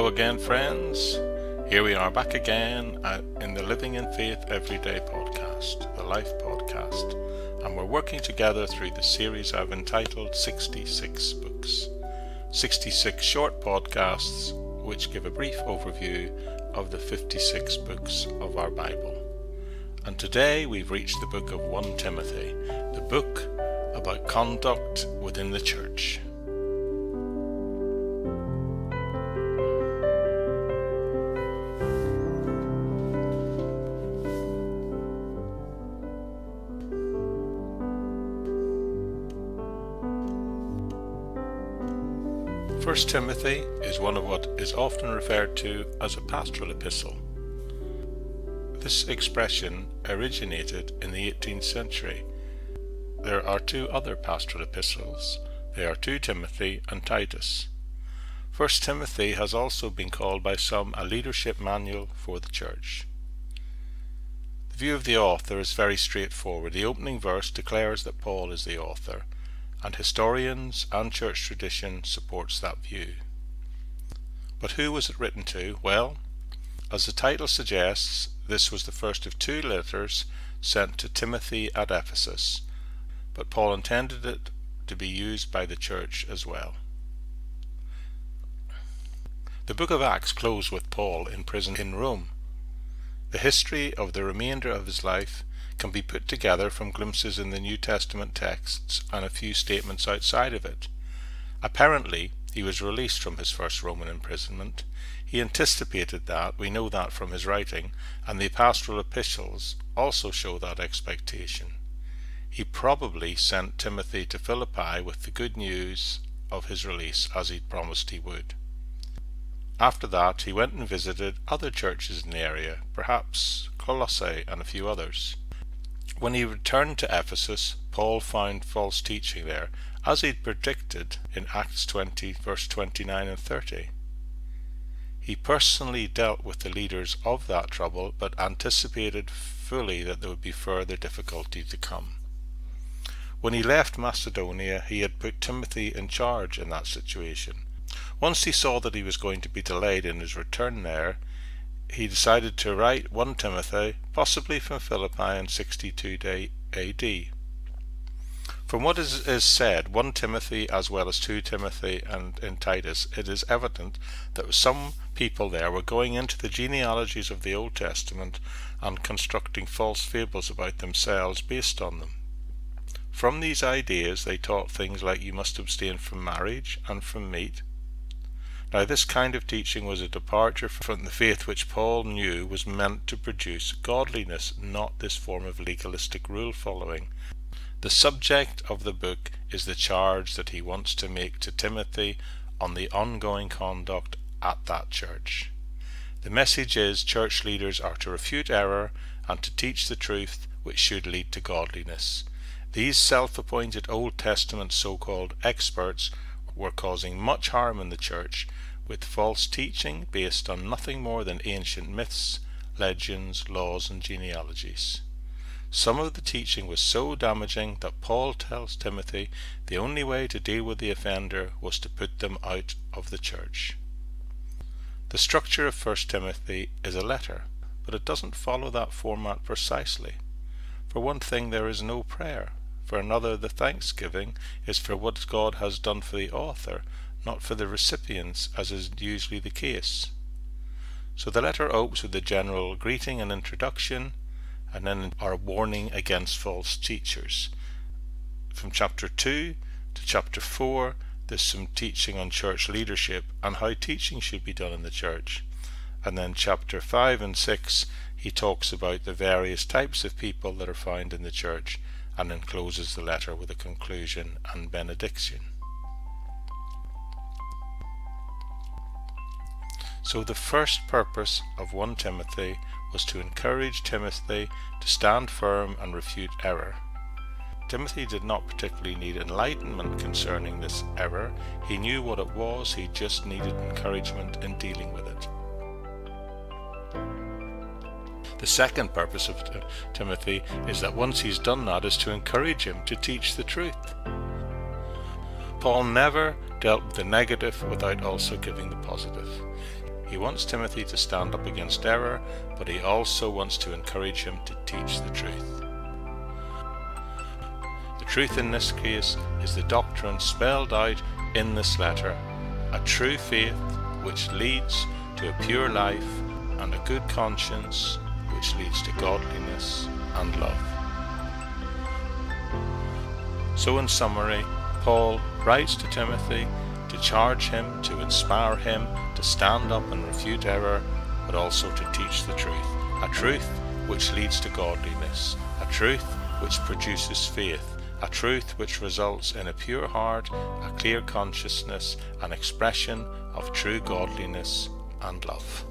again, friends. Here we are back again in the Living in Faith Everyday podcast, the Life podcast, and we're working together through the series I've entitled 66 Books. 66 short podcasts which give a brief overview of the 56 books of our Bible. And today we've reached the book of 1 Timothy, the book about conduct within the church. First Timothy is one of what is often referred to as a pastoral epistle. This expression originated in the 18th century. There are two other pastoral epistles. They are 2 Timothy and Titus. First Timothy has also been called by some a leadership manual for the church. The view of the author is very straightforward. The opening verse declares that Paul is the author and historians and church tradition supports that view. But who was it written to? Well, as the title suggests, this was the first of two letters sent to Timothy at Ephesus, but Paul intended it to be used by the church as well. The book of Acts closed with Paul in prison in Rome. The history of the remainder of his life can be put together from glimpses in the New Testament texts and a few statements outside of it. Apparently, he was released from his first Roman imprisonment. He anticipated that, we know that from his writing, and the pastoral epistles also show that expectation. He probably sent Timothy to Philippi with the good news of his release as he'd promised he would. After that, he went and visited other churches in the area, perhaps Colossae and a few others. When he returned to Ephesus, Paul found false teaching there, as he'd predicted in Acts 20, verse 29 and 30. He personally dealt with the leaders of that trouble, but anticipated fully that there would be further difficulty to come. When he left Macedonia, he had put Timothy in charge in that situation. Once he saw that he was going to be delayed in his return there, he decided to write 1 Timothy, possibly from Philippi in 62 AD. From what is, is, said, 1 Timothy as well as 2 Timothy and in Titus, it is evident that some people there were going into the genealogies of the Old Testament and constructing false fables about themselves based on them. From these ideas they taught things like you must abstain from marriage and from meat, now this kind of teaching was a departure from the faith which Paul knew was meant to produce godliness, not this form of legalistic rule following. The subject of the book is the charge that he wants to make to Timothy on the ongoing conduct at that church. The message is church leaders are to refute error and to teach the truth which should lead to godliness. These self appointed Old Testament so called experts were causing much harm in the church with false teaching based on nothing more than ancient myths, legends, laws, and genealogies. Some of the teaching was so damaging that Paul tells Timothy the only way to deal with the offender was to put them out of the church. The structure of 1 Timothy is a letter, but it doesn't follow that format precisely. For one thing, there is no prayer. For another, the thanksgiving is for what God has done for the author, not for the recipients, as is usually the case. So the letter opens with a general greeting and introduction, and then our warning against false teachers. From chapter 2 to chapter 4, there's some teaching on church leadership and how teaching should be done in the church. And then chapter 5 and 6, he talks about the various types of people that are found in the church and encloses the letter with a conclusion and benediction. So the first purpose of 1 Timothy was to encourage Timothy to stand firm and refute error. Timothy did not particularly need enlightenment concerning this error. He knew what it was, he just needed encouragement in dealing with it. The second purpose of Timothy is that once he's done that is to encourage him to teach the truth. Paul never dealt with the negative without also giving the positive. He wants Timothy to stand up against error, but he also wants to encourage him to teach the truth. The truth in this case is the doctrine spelled out in this letter, a true faith which leads to a pure life and a good conscience which leads to godliness and love. So in summary, Paul writes to Timothy to charge him, to inspire him, to stand up and refute error, but also to teach the truth. A truth which leads to godliness, a truth which produces faith, a truth which results in a pure heart, a clear consciousness, an expression of true godliness and love.